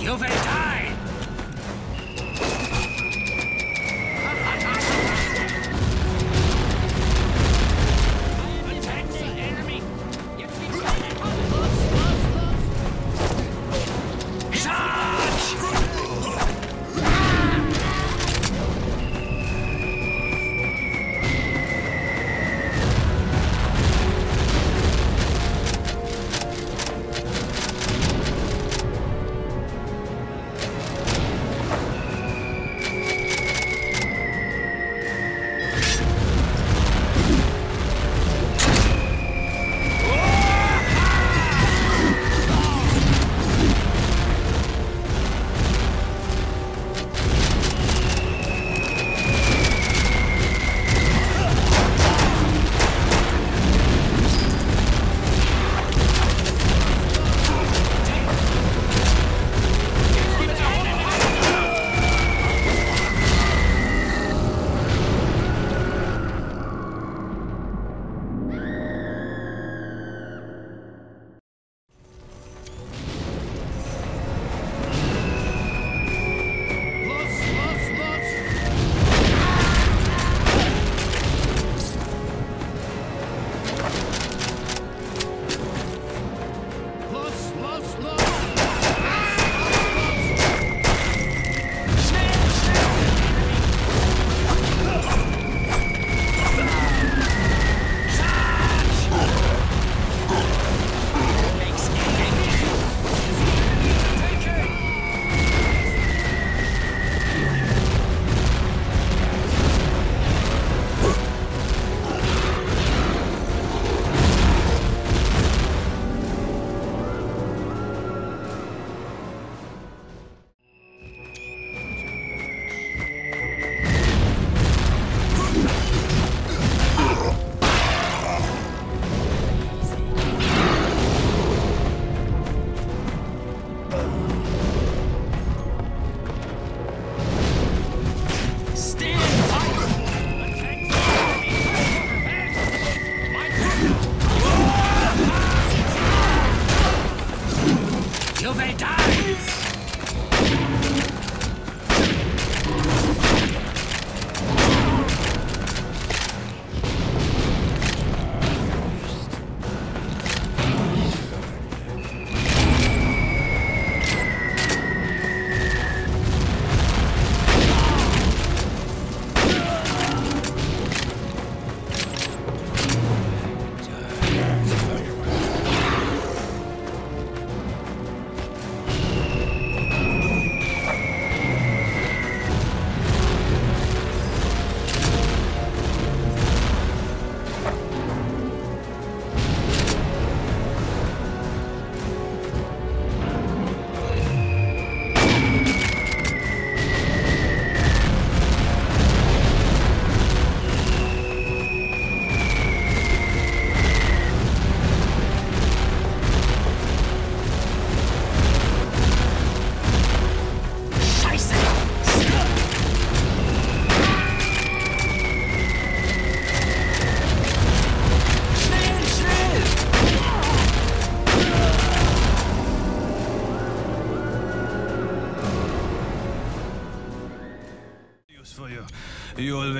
You will die!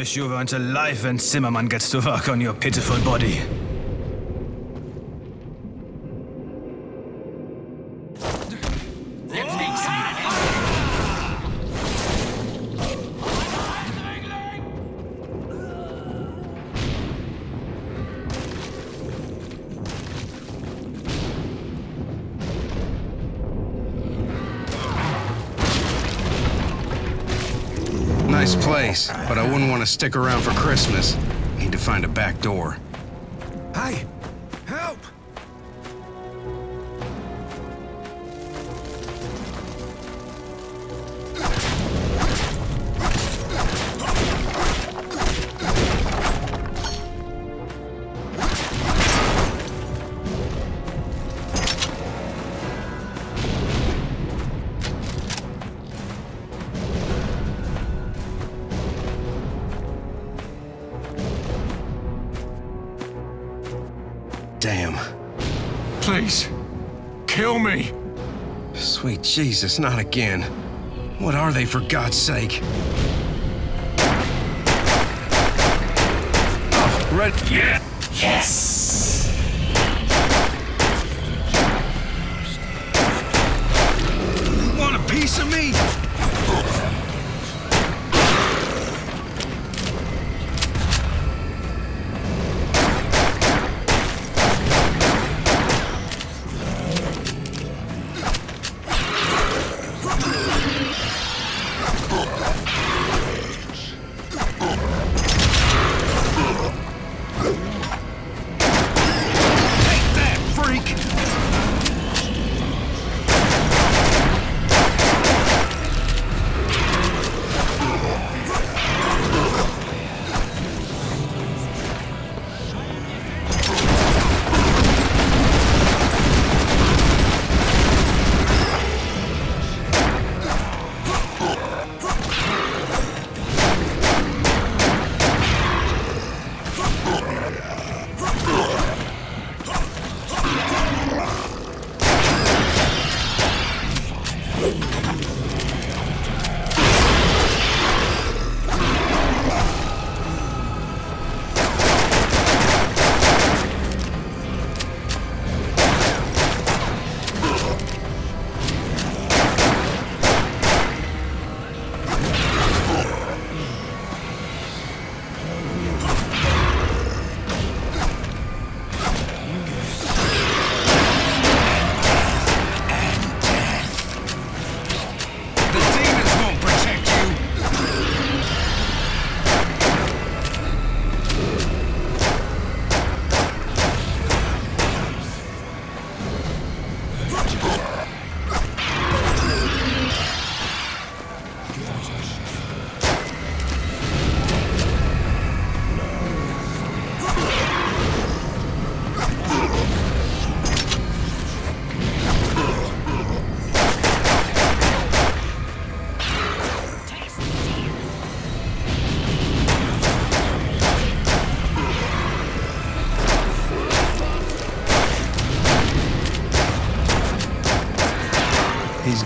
Wish you weren't alive when Zimmerman gets to work on your pitiful body. Nice place, but I wouldn't want to stick around for Christmas. Need to find a back door. Damn. Please, kill me! Sweet Jesus, not again. What are they, for God's sake? Oh, red. Yeah! Want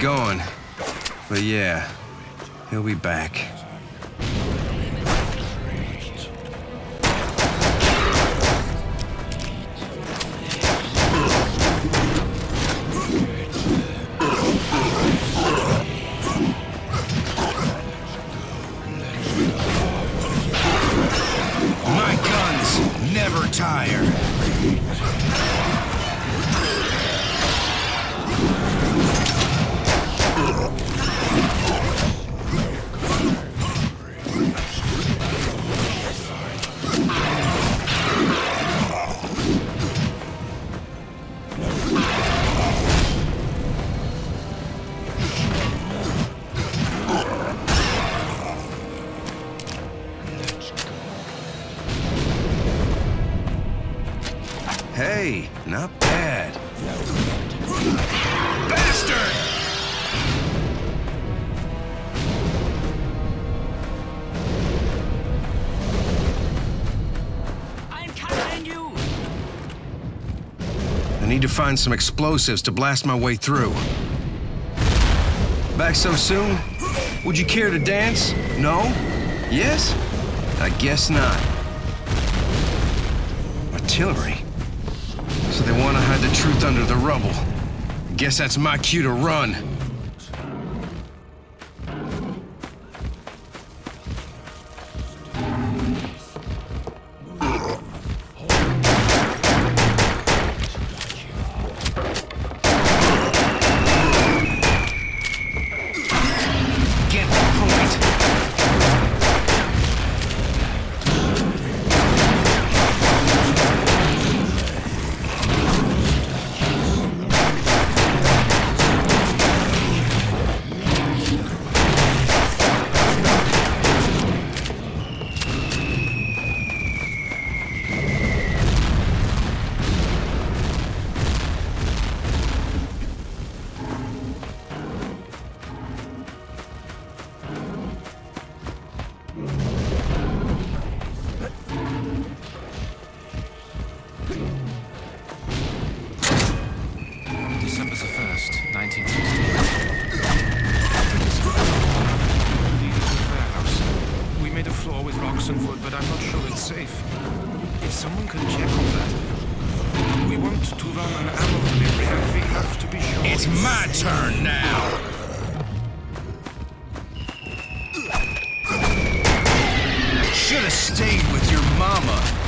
He's. But yeah, he'll be back. Hey, not bad. Bastard! I'm covering you! I need to find some explosives to blast my way through. Back so soon? Would you care to dance? No? Yes? I guess not. Artillery? They want to hide the truth under the rubble. I Guess that's my cue to run. Ammo delivery, we have to be sure It's my turn now! Should have stayed with your mama.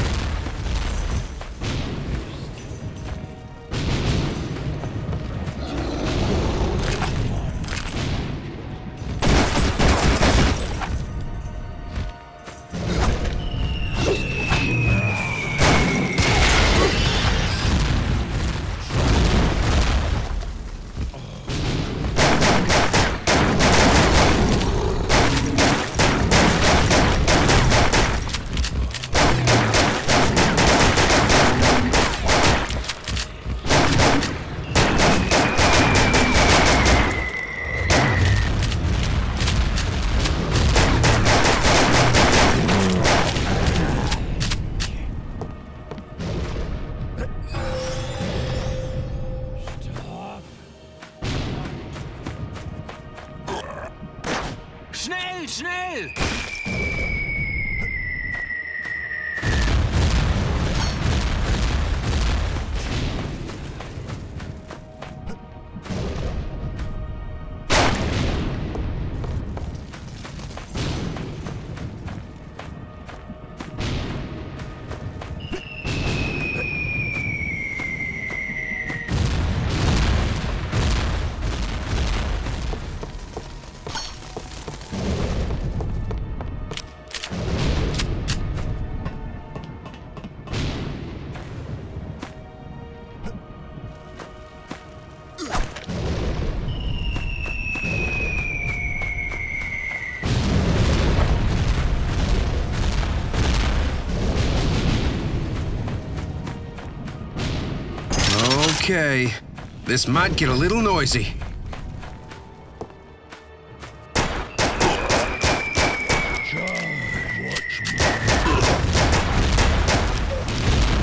Okay, this might get a little noisy.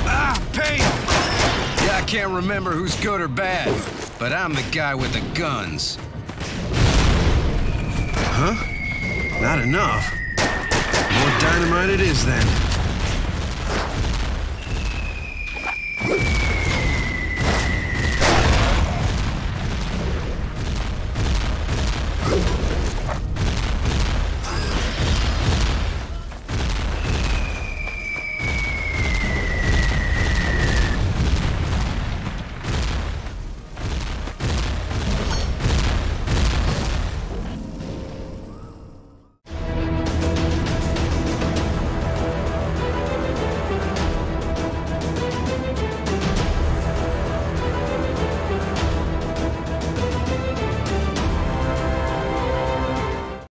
Ah, pain! Yeah, I can't remember who's good or bad, but I'm the guy with the guns. Huh? Not enough. More dynamite it is then.